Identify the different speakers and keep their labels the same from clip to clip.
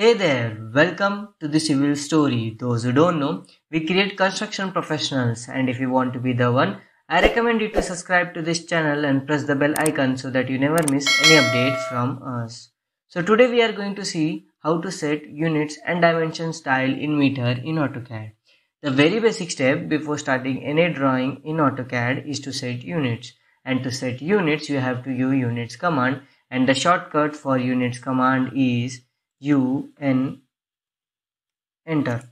Speaker 1: Hey there, welcome to the Civil Story. Those who don't know, we create construction professionals, and if you want to be the one, I recommend you to subscribe to this channel and press the bell icon so that you never miss any update from us. So today we are going to see how to set units and dimension style in meter in AutoCAD. The very basic step before starting any drawing in AutoCAD is to set units. And to set units, you have to use units command and the shortcut for units command is un enter.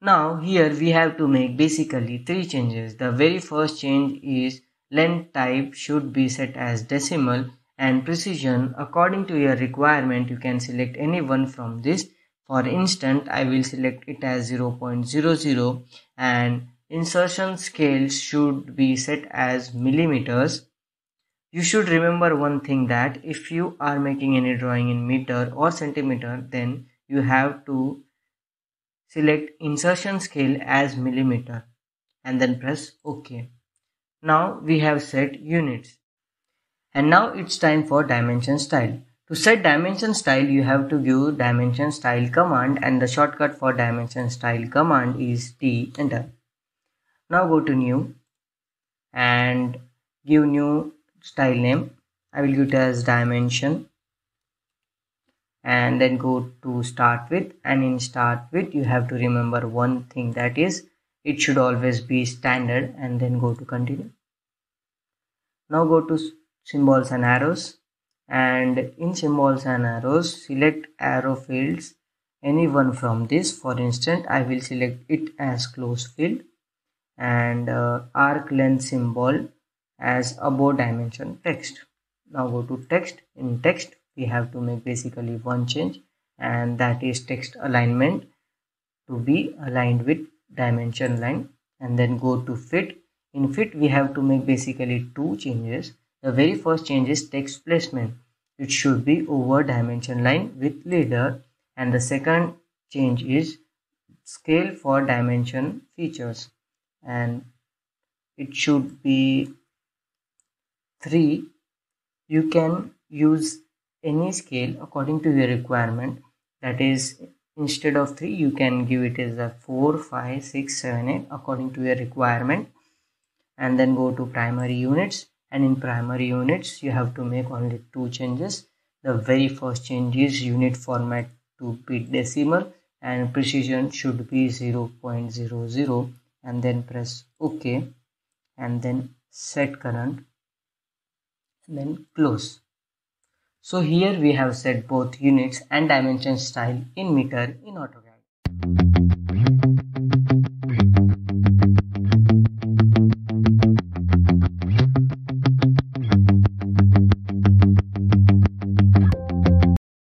Speaker 1: Now here we have to make basically three changes. The very first change is length type should be set as decimal and precision according to your requirement you can select any one from this for instance I will select it as 0.00 and insertion scale should be set as millimeters you should remember one thing that if you are making any drawing in meter or centimeter then you have to select insertion scale as millimeter and then press ok. Now we have set units. And now it's time for dimension style. To set dimension style you have to give dimension style command and the shortcut for dimension style command is t enter now go to new and give new style name. I will give it as dimension. And then go to start with. And in start with you have to remember one thing that is it should always be standard. And then go to continue. Now go to symbols and arrows. And in symbols and arrows select arrow fields. Any one from this for instance I will select it as close field. And uh, arc length symbol as above dimension text. Now go to text. In text we have to make basically one change and that is text alignment to be aligned with dimension line and then go to fit. In fit we have to make basically two changes. The very first change is text placement. It should be over dimension line with leader and the second change is scale for dimension features. And it should be 3 you can use any scale according to your requirement. That is instead of 3 you can give it as a 4 5 6 7 8 according to your requirement. And then go to primary units. And in primary units you have to make only two changes. The very first change is unit format to bit decimal. And precision should be 0.00 and then press ok. And then set current then close. So here we have set both units and dimension style in meter in AutoCAD.